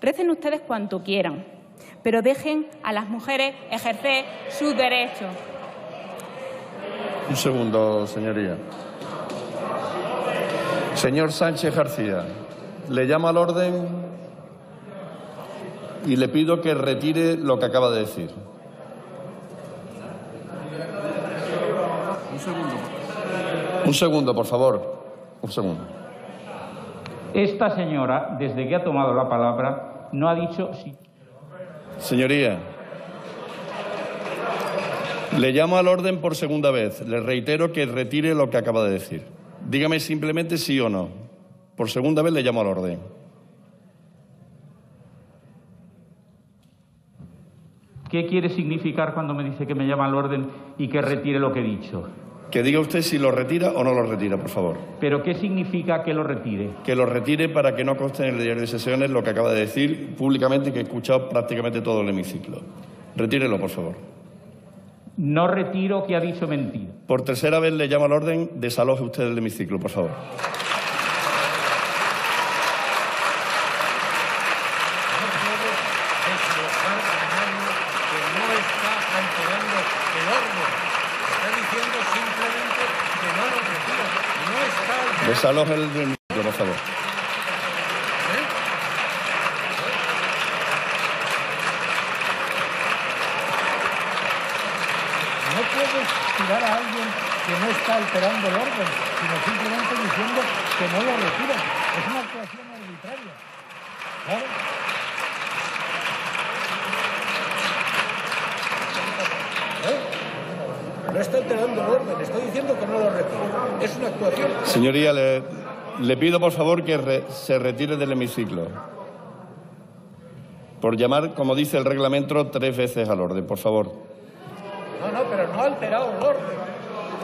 Recen ustedes cuanto quieran, pero dejen a las mujeres ejercer sus derechos. Un segundo, señoría. Señor Sánchez García, le llamo al orden y le pido que retire lo que acaba de decir. Un segundo. Un segundo, por favor. Un segundo. Esta señora, desde que ha tomado la palabra, no ha dicho si. Señoría, le llamo al orden por segunda vez. Le reitero que retire lo que acaba de decir. Dígame simplemente sí o no. Por segunda vez le llamo al orden. ¿Qué quiere significar cuando me dice que me llama al orden y que retire lo que he dicho? Que diga usted si lo retira o no lo retira, por favor. ¿Pero qué significa que lo retire? Que lo retire para que no conste en el diario de sesiones lo que acaba de decir públicamente y que he escuchado prácticamente todo el hemiciclo. Retírelo, por favor. No retiro que ha dicho mentira. Por tercera vez le llamo al orden, desaloje usted el hemiciclo, por favor. que no está alterando el orden. Está diciendo simplemente que no lo retira. No Desaloje el hemiciclo, por favor. No puedes tirar a alguien que no está alterando el orden, sino simplemente diciendo que no lo retira. Es una actuación arbitraria. Claro. ¿Eh? No está alterando el orden, estoy diciendo que no lo retira. Es una actuación. Señoría, le, le pido por favor que re- se retire del hemiciclo. Por llamar, como dice el reglamento, tres veces al orden, por favor. No, no, pero no ha alterado el orden.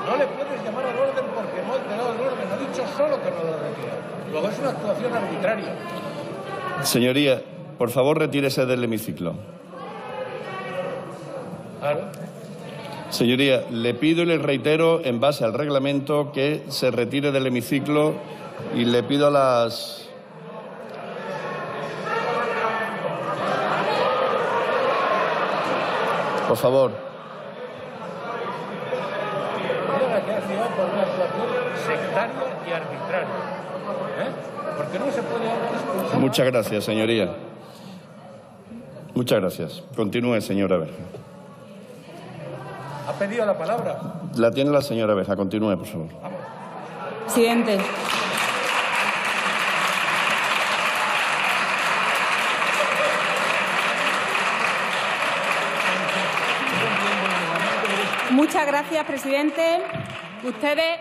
No le puedes llamar al orden porque no ha alterado el orden. Ha dicho solo que no lo retira. Luego es una actuación arbitraria. Señoría, por favor, retírese del hemiciclo. Claro. Señoría, le pido y le reitero, en base al reglamento, que se retire del hemiciclo y le pido a las... Por favor. Sectaria y arbitraria. ¿Eh? Porque no se puede expulsar. Muchas gracias, señoría. Muchas gracias. Continúe, señora Berja. Ha pedido la palabra. La tiene la señora Berja. Continúe, por favor. Presidente. Muchas gracias, presidente. Ustedes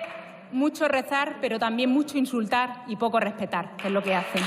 mucho rezar, pero también mucho insultar y poco respetar, que es lo que hacen.